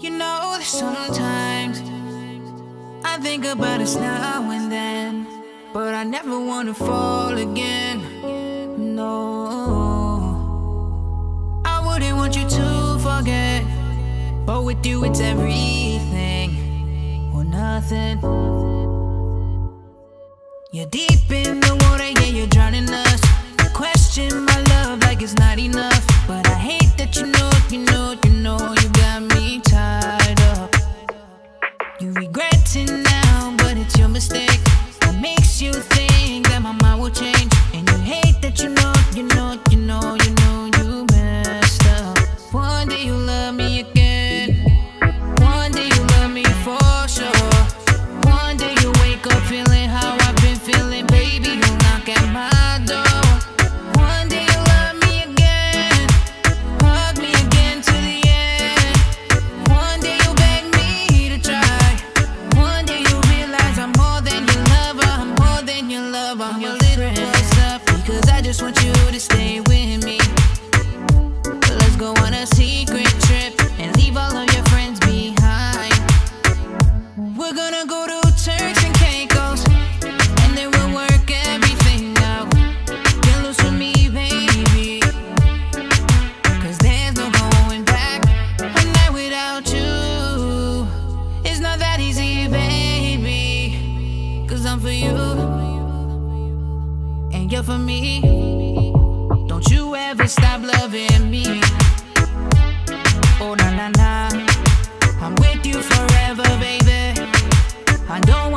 You know that sometimes I think about us now and then, but I never wanna fall again. No, I wouldn't want you to forget, but with you it's everything or nothing. You're deep in the water. and up because I just want you to stay with me. Let's go on a secret. and you're for me. Don't you ever stop loving me. Oh, na na na. I'm with you forever, baby. I don't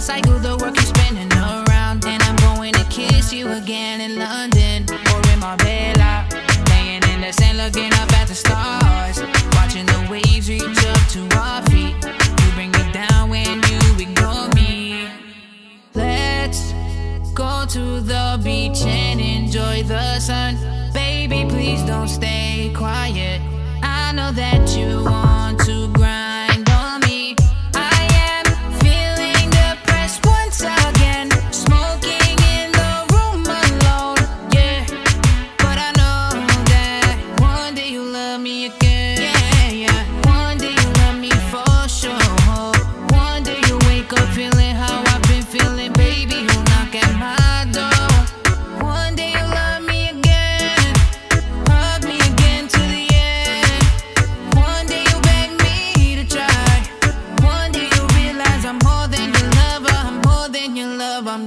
cycle, the work is spinning around. And I'm going to kiss you again in London or in Marbella. Laying in the sand, looking up at the stars. Watching the waves reach up to our feet. You bring me down when you ignore me. Let's go to the beach and enjoy the sun. Baby, please don't stay.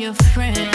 your friend.